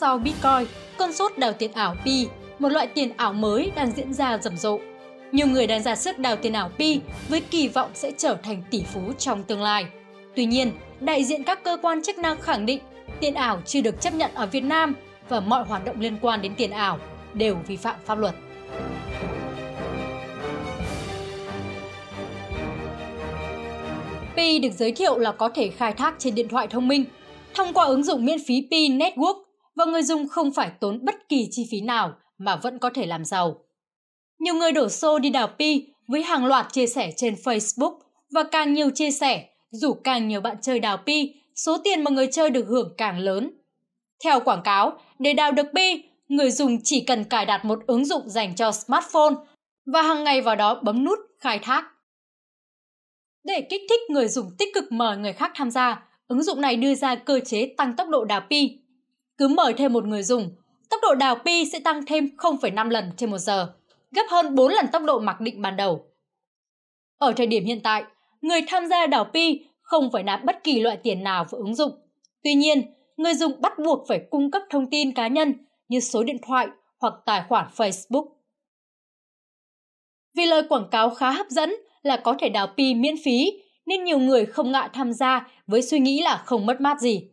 Sau Bitcoin, cơn sốt đào tiền ảo Pi, một loại tiền ảo mới đang diễn ra rầm rộ. Nhiều người đang ra sức đào tiền ảo Pi với kỳ vọng sẽ trở thành tỷ phú trong tương lai. Tuy nhiên, đại diện các cơ quan chức năng khẳng định tiền ảo chưa được chấp nhận ở Việt Nam và mọi hoạt động liên quan đến tiền ảo đều vi phạm pháp luật. Pi được giới thiệu là có thể khai thác trên điện thoại thông minh thông qua ứng dụng miễn phí Pi Network và người dùng không phải tốn bất kỳ chi phí nào mà vẫn có thể làm giàu. Nhiều người đổ xô đi đào Pi với hàng loạt chia sẻ trên Facebook và càng nhiều chia sẻ, dù càng nhiều bạn chơi đào Pi, số tiền mà người chơi được hưởng càng lớn. Theo quảng cáo, để đào được Pi, người dùng chỉ cần cài đặt một ứng dụng dành cho smartphone và hàng ngày vào đó bấm nút khai thác. Để kích thích người dùng tích cực mời người khác tham gia, ứng dụng này đưa ra cơ chế tăng tốc độ đào pi. Cứ mời thêm một người dùng, tốc độ đào pi sẽ tăng thêm 0,5 lần trên một giờ, gấp hơn 4 lần tốc độ mặc định ban đầu. Ở thời điểm hiện tại, người tham gia đào pi không phải nạp bất kỳ loại tiền nào vào ứng dụng. Tuy nhiên, người dùng bắt buộc phải cung cấp thông tin cá nhân như số điện thoại hoặc tài khoản Facebook. Vì lời quảng cáo khá hấp dẫn là có thể đào pi miễn phí nên nhiều người không ngại tham gia với suy nghĩ là không mất mát gì.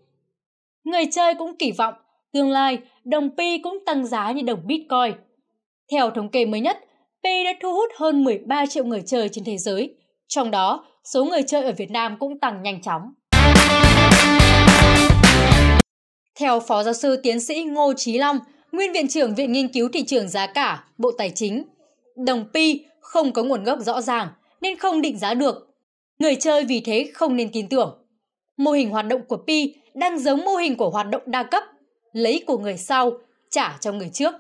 Người chơi cũng kỳ vọng tương lai đồng Pi cũng tăng giá như đồng Bitcoin. Theo thống kê mới nhất, Pi đã thu hút hơn 13 triệu người chơi trên thế giới, trong đó số người chơi ở Việt Nam cũng tăng nhanh chóng. Theo Phó Giáo sư Tiến sĩ Ngô Trí Long, Nguyên Viện trưởng Viện Nghiên cứu Thị trường Giá cả, Bộ Tài chính, đồng Pi không có nguồn gốc rõ ràng nên không định giá được Người chơi vì thế không nên tin tưởng. Mô hình hoạt động của Pi đang giống mô hình của hoạt động đa cấp, lấy của người sau, trả cho người trước.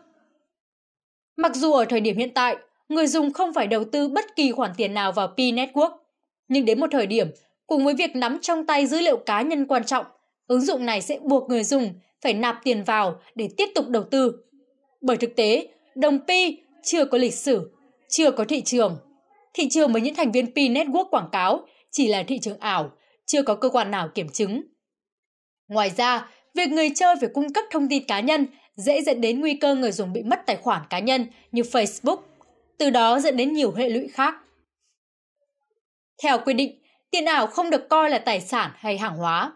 Mặc dù ở thời điểm hiện tại, người dùng không phải đầu tư bất kỳ khoản tiền nào vào Pi Network, nhưng đến một thời điểm, cùng với việc nắm trong tay dữ liệu cá nhân quan trọng, ứng dụng này sẽ buộc người dùng phải nạp tiền vào để tiếp tục đầu tư. Bởi thực tế, đồng Pi chưa có lịch sử, chưa có thị trường. Thị trường với những thành viên Pi Network quảng cáo chỉ là thị trường ảo, chưa có cơ quan nào kiểm chứng. Ngoài ra, việc người chơi phải cung cấp thông tin cá nhân dễ dẫn đến nguy cơ người dùng bị mất tài khoản cá nhân như Facebook, từ đó dẫn đến nhiều hệ lụy khác. Theo quy định, tiền ảo không được coi là tài sản hay hàng hóa.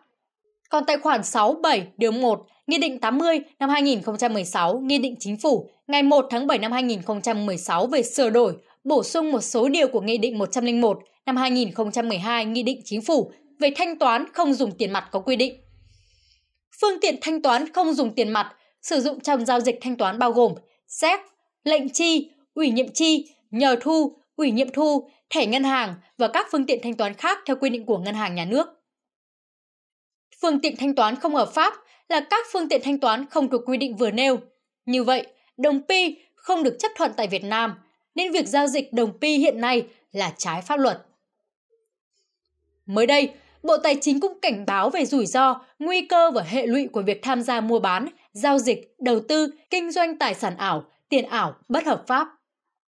Còn tài khoản 67 điều 1 Nghị định 80 năm 2016, Nghị định Chính phủ ngày 1 tháng 7 năm 2016 về sửa đổi, bổ sung một số điều của Nghị định 101 năm 2012 Nghị định Chính phủ về thanh toán không dùng tiền mặt có quy định. Phương tiện thanh toán không dùng tiền mặt sử dụng trong giao dịch thanh toán bao gồm xét, lệnh chi, ủy nhiệm chi, nhờ thu, ủy nhiệm thu, thẻ ngân hàng và các phương tiện thanh toán khác theo quy định của ngân hàng nhà nước. Phương tiện thanh toán không hợp pháp là các phương tiện thanh toán không thuộc quy định vừa nêu. Như vậy, đồng Pi không được chấp thuận tại Việt Nam, nên việc giao dịch đồng Pi hiện nay là trái pháp luật. Mới đây, Bộ Tài chính cũng cảnh báo về rủi ro, nguy cơ và hệ lụy của việc tham gia mua bán, giao dịch, đầu tư, kinh doanh tài sản ảo, tiền ảo bất hợp pháp.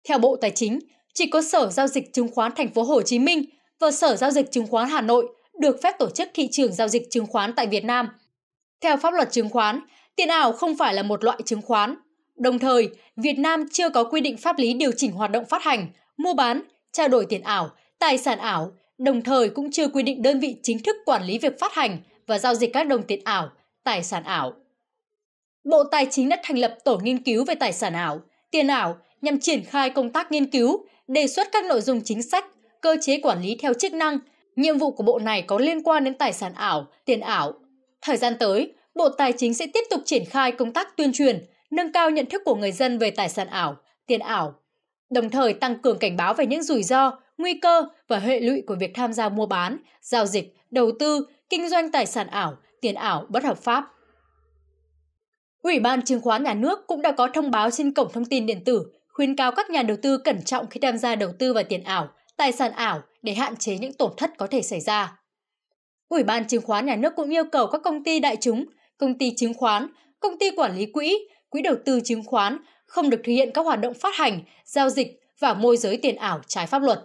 Theo Bộ Tài chính, chỉ có Sở giao dịch chứng khoán thành phố Hồ Chí Minh và Sở giao dịch chứng khoán Hà Nội được phép tổ chức thị trường giao dịch chứng khoán tại Việt Nam. Theo pháp luật chứng khoán, tiền ảo không phải là một loại chứng khoán. Đồng thời, Việt Nam chưa có quy định pháp lý điều chỉnh hoạt động phát hành, mua bán, trao đổi tiền ảo, tài sản ảo đồng thời cũng chưa quy định đơn vị chính thức quản lý việc phát hành và giao dịch các đồng tiền ảo, tài sản ảo. Bộ Tài chính đã thành lập tổ nghiên cứu về tài sản ảo, tiền ảo nhằm triển khai công tác nghiên cứu, đề xuất các nội dung chính sách, cơ chế quản lý theo chức năng. Nhiệm vụ của bộ này có liên quan đến tài sản ảo, tiền ảo. Thời gian tới, Bộ Tài chính sẽ tiếp tục triển khai công tác tuyên truyền, nâng cao nhận thức của người dân về tài sản ảo, tiền ảo, đồng thời tăng cường cảnh báo về những rủi ro, nguy cơ và hệ lụy của việc tham gia mua bán, giao dịch, đầu tư, kinh doanh tài sản ảo, tiền ảo bất hợp pháp. Ủy ban chứng khoán nhà nước cũng đã có thông báo trên cổng thông tin điện tử khuyến cáo các nhà đầu tư cẩn trọng khi tham gia đầu tư vào tiền ảo, tài sản ảo để hạn chế những tổn thất có thể xảy ra. Ủy ban chứng khoán nhà nước cũng yêu cầu các công ty đại chúng, công ty chứng khoán, công ty quản lý quỹ, quỹ đầu tư chứng khoán không được thực hiện các hoạt động phát hành, giao dịch và môi giới tiền ảo trái pháp luật.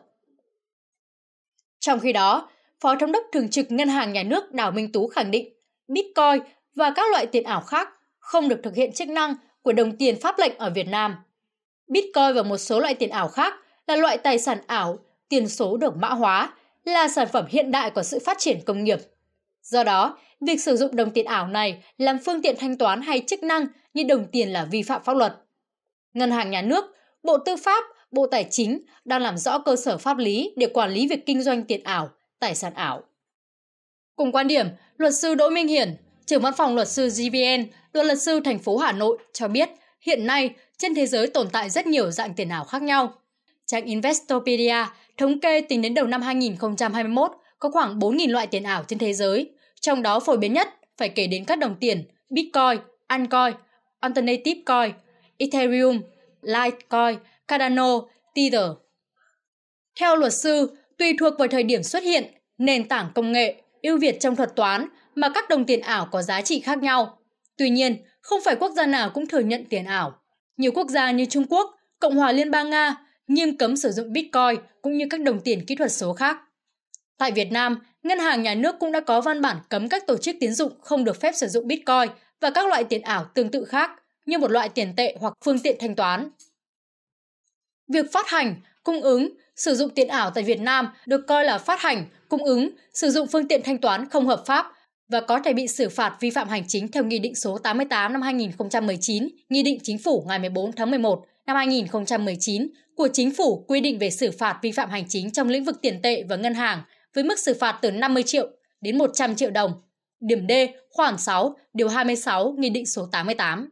Trong khi đó, Phó Thống đốc Thường trực Ngân hàng Nhà nước Đào Minh Tú khẳng định Bitcoin và các loại tiền ảo khác không được thực hiện chức năng của đồng tiền pháp lệnh ở Việt Nam. Bitcoin và một số loại tiền ảo khác là loại tài sản ảo, tiền số được mã hóa, là sản phẩm hiện đại của sự phát triển công nghiệp. Do đó, việc sử dụng đồng tiền ảo này làm phương tiện thanh toán hay chức năng như đồng tiền là vi phạm pháp luật. Ngân hàng Nhà nước, Bộ Tư pháp, Bộ Tài chính đang làm rõ cơ sở pháp lý để quản lý việc kinh doanh tiền ảo, tài sản ảo. Cùng quan điểm, luật sư Đỗ Minh Hiển, trưởng văn phòng luật sư GVN, đoàn luật sư thành phố Hà Nội cho biết hiện nay trên thế giới tồn tại rất nhiều dạng tiền ảo khác nhau. Trang Investopedia thống kê tính đến đầu năm 2021 có khoảng 4.000 loại tiền ảo trên thế giới, trong đó phổ biến nhất phải kể đến các đồng tiền Bitcoin, Altcoin, Alternative Coin, Ethereum, Litecoin, Cardano, Tether. Theo luật sư, tùy thuộc vào thời điểm xuất hiện, nền tảng công nghệ, ưu việt trong thuật toán mà các đồng tiền ảo có giá trị khác nhau. Tuy nhiên, không phải quốc gia nào cũng thừa nhận tiền ảo. Nhiều quốc gia như Trung Quốc, Cộng hòa Liên bang Nga nghiêm cấm sử dụng Bitcoin cũng như các đồng tiền kỹ thuật số khác. Tại Việt Nam, Ngân hàng Nhà nước cũng đã có văn bản cấm các tổ chức tín dụng không được phép sử dụng Bitcoin và các loại tiền ảo tương tự khác như một loại tiền tệ hoặc phương tiện thanh toán. Việc phát hành, cung ứng, sử dụng tiền ảo tại Việt Nam được coi là phát hành, cung ứng, sử dụng phương tiện thanh toán không hợp pháp và có thể bị xử phạt vi phạm hành chính theo Nghị định số 88 năm 2019, Nghị định Chính phủ ngày 14 tháng 11 năm 2019 của Chính phủ quy định về xử phạt vi phạm hành chính trong lĩnh vực tiền tệ và ngân hàng với mức xử phạt từ 50 triệu đến 100 triệu đồng. Điểm D, khoản 6, điều 26, Nghị định số 88.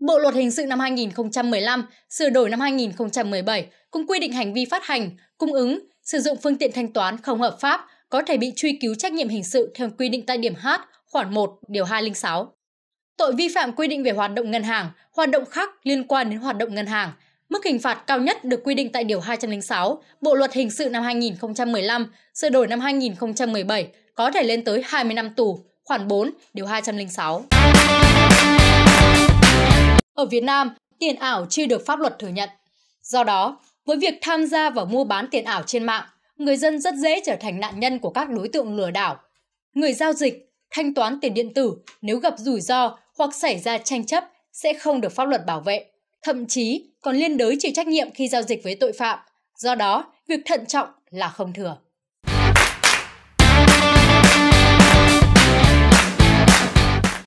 Bộ luật hình sự năm 2015, sửa đổi năm 2017 cũng quy định hành vi phát hành, cung ứng, sử dụng phương tiện thanh toán không hợp pháp có thể bị truy cứu trách nhiệm hình sự theo quy định tại điểm H, khoản 1, điều 206. Tội vi phạm quy định về hoạt động ngân hàng, hoạt động khác liên quan đến hoạt động ngân hàng, mức hình phạt cao nhất được quy định tại điều 206 Bộ luật hình sự năm 2015, sửa đổi năm 2017 có thể lên tới 20 năm tù, khoản 4, điều 206. Ở Việt Nam, tiền ảo chưa được pháp luật thừa nhận. Do đó, với việc tham gia vào mua bán tiền ảo trên mạng, người dân rất dễ trở thành nạn nhân của các đối tượng lừa đảo. Người giao dịch, thanh toán tiền điện tử nếu gặp rủi ro hoặc xảy ra tranh chấp sẽ không được pháp luật bảo vệ, thậm chí còn liên đới chịu trách nhiệm khi giao dịch với tội phạm. Do đó, việc thận trọng là không thừa.